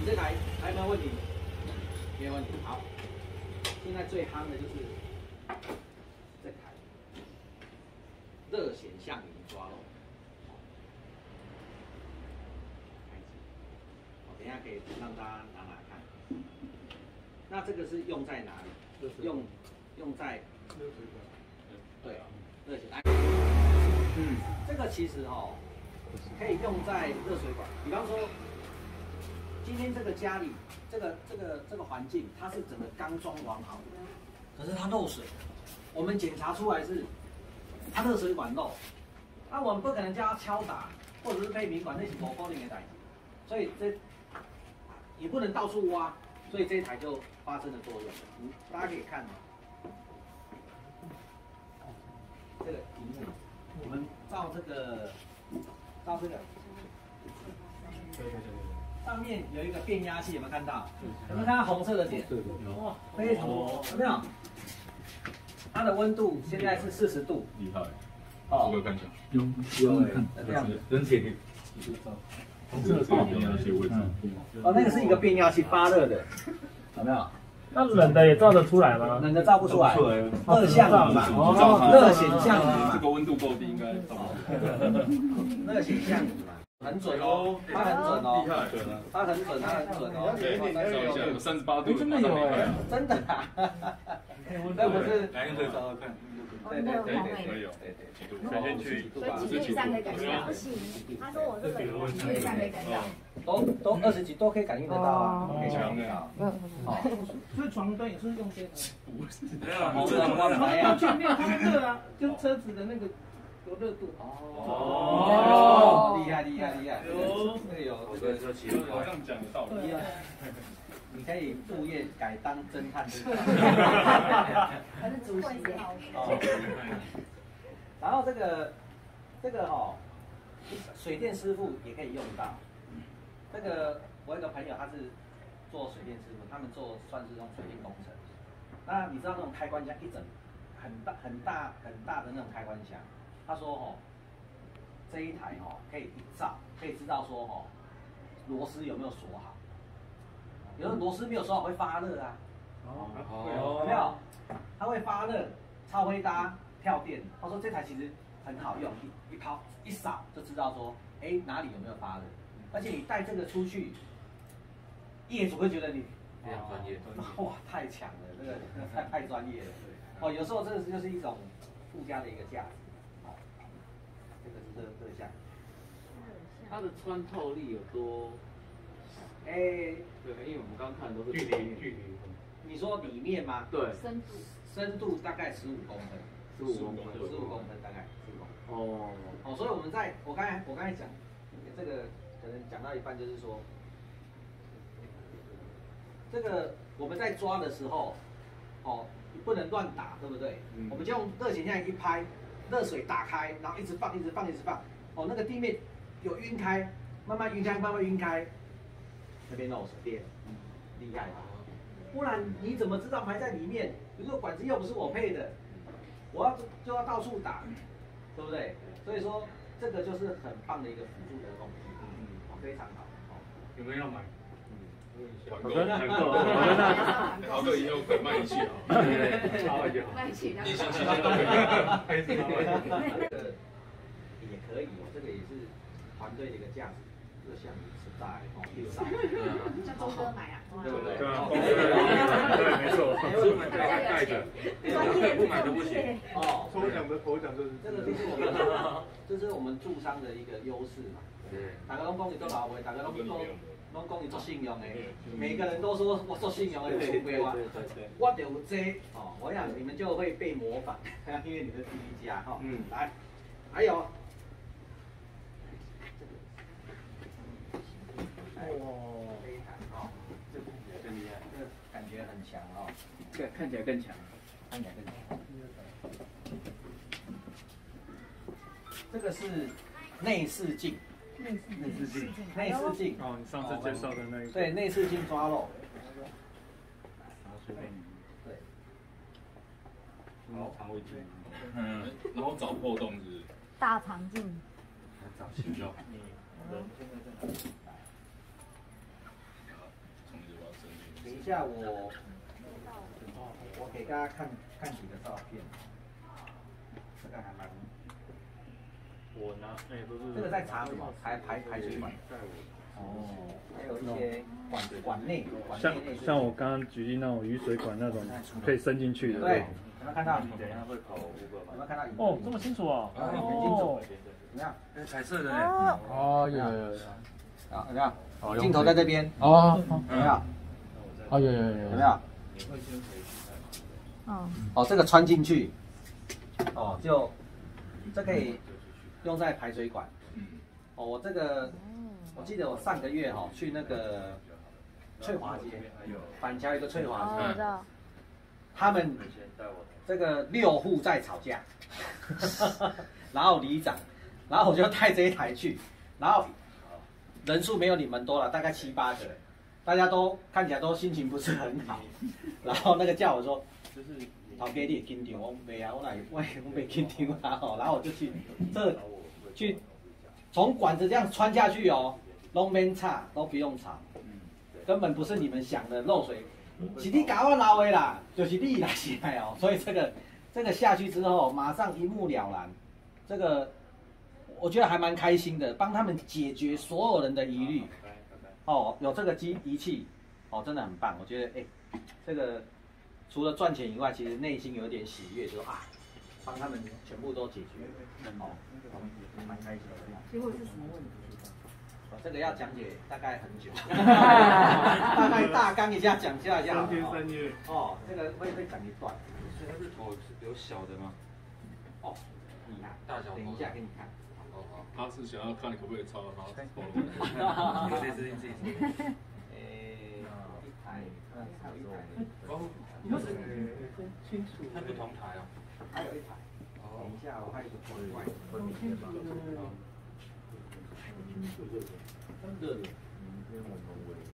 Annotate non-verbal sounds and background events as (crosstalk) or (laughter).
你这台还有没有问题？没有问题。好，现在最夯的就是这台热显像仪抓漏。好，等一下可以让大家拿拿看。那这个是用在哪里？用用在对热显哎嗯，这个其实哦，可以用在热水管，比方说。今天这个家里，这个这个这个环境，它是整个刚装完好的，可是它漏水，我们检查出来是它热水管漏，那我们不可能叫它敲打，或者是配明管那些某高龄的台，所以这也不能到处挖，所以这台就发生了作用。嗯，大家可以看哦，这个屏幕，我们照这个照这个，对对对。上面有一个变压器，有没有看到？有没有看到红色的点？哇，非常多有没有？它的温度现在是四十度，厉害。哦，我有看一下，有有这样子，人体红色的变压器位置。哦，那个是一个变压器发热的，有没有？那冷的也照得出来吗？冷的照不出来，热像仪嘛，热显像嘛这个温度够低，应该照。热显像嘛。很准哦，他很准哦，厉害，它很准，他很准哦。照一下，有三十八度，真的有哎，真的啊，那不是，来用这个找找看。对对对对，可以有，对对，几度？首先去，所以几度以上可以感应到。他说我这个几度以上可以感应到。都都二十几都可以感应得到啊，可以感应到。嗯，好，所以床灯也是用这个。不是，没有，这什么玩意儿？全面它热啊，就车子的那个。有热度哦，厉害厉害厉害！有这个有，这个说其实好像讲的道理。你可以副业改当侦探，还是主席好。然后这个这个哦，水电师傅也可以用到。这个我有个朋友他是做水电师傅，他们做算是这种水电工程。那你知道那种开关箱一整很大很大很大的那种开关箱？他说：“哦，这一台哦，可以一照可以知道说哦，螺丝有没有锁好。有的螺丝没有锁好会发热啊。哦，有没有？它会发热，超会搭跳电。他说这台其实很好用，一一抛一扫就知道说，哎，哪里有没有发热。而且你带这个出去，业主会觉得你非常专业。哇，太强了，这个 (laughs) 太太专业了。哦，有时候这个就是一种附加的一个价值。”热热像，它的穿透力有多？哎，对，因为我们刚看的都是距离距离。你说里面吗？对，深度深度大概十五公分，十五公分，十五公分大概十五公分。哦，哦，所以我们在我刚才我刚才讲这个可能讲到一半就是说，这个我们在抓的时候，哦，你不能乱打，对不对？我们就用热显像一拍。热水打开，然后一直放，一直放，一直放。哦，那个地面有晕开，慢慢晕开，慢慢晕开，那边漏水电，厉害吧？不然你怎么知道埋在里面？如果管子又不是我配的，我要就要到处打，对不对？所以说这个就是很棒的一个辅助的东西，嗯，非常好。有没有要买？好的，好的，好的，以后可以卖一起啊，卖一起，(laughs) 一星期间都可以，可以这个也可以哦，这个也是团队的一个价值，热像实在哦，又少，叫周哥买啊，对不对？对，没错，出门可以带着，不买都不行。哦，抽奖的头奖就是这个，就是我们，这是我们驻商的一个优势嘛。对，大家拢讲你做老位，大家拢讲。拢讲你做信用的，每个人都说我做信用的，出规划，我就有这哦，我想你们就会被模仿，(laughs) 因为你是第一家哈。嗯，来，还有，哇，这一台哦，这更厉害，这感觉很强哦，这看起来更强，看起来更强。这个是内视镜。内视镜，内视镜，哦，你上次介绍的那个，对，内视镜抓漏，对，然后肠胃镜，嗯，然后找破洞是大肠镜，找细胞，下我我给大家看看几个照片，这个还蛮。我拿哎不是这个在查什么？排排排水管。哦，还有一些管管内管像像我刚刚举例那种雨水管那种可以伸进去的。对，有没有看到？等一下会跑五个有没有看到？哦，这么清楚哦。哦。怎么样？哎，彩色的哦，哦，有有有有。啊，怎么样？镜头在这边，哦，怎么样？哦，有有有有有没有？嗯，哦，这个穿进去，哦，就这可以用在排水管。哦，我这个我记得我上个月哈、去那个翠华街，板桥有一个翠华哦，街，他们这个六户在吵架，(laughs) 然后里长，然后我就带这一台去，然后人数没有你们多了，大概七八个人，大家都看起来都心情不是很好，然后那个叫我说，就是老给你紧张，我没啊，我来我我没紧张啊，(laughs) 吼然后我就去这去从管子这样穿下去哦，都没差，都不用擦，根本不是你们想的漏水。是你搞我老的啦，就是你啦，现在哦，(laughs) 所以这个这个下去之后，马上一目了然，这个我觉得还蛮开心的，帮他们解决所有人的疑虑。哦，有这个机仪器，哦，真的很棒。我觉得，哎，这个除了赚钱以外，其实内心有点喜悦，就啊，帮他们全部都解决，哦，蛮开心的。结果是什么问题？哦这个要讲解大概很久，大概大纲一下讲一下一下好了。三天三夜。哦，这个会会讲一段。所以它是头有小的吗？哦，你看，大小等一下给你看。哦好。他是想要看你可不可以抄他头你这支自己清楚。它不同台哦。还有一台。哦等一下，我还有一个国外分明天嘛。热的。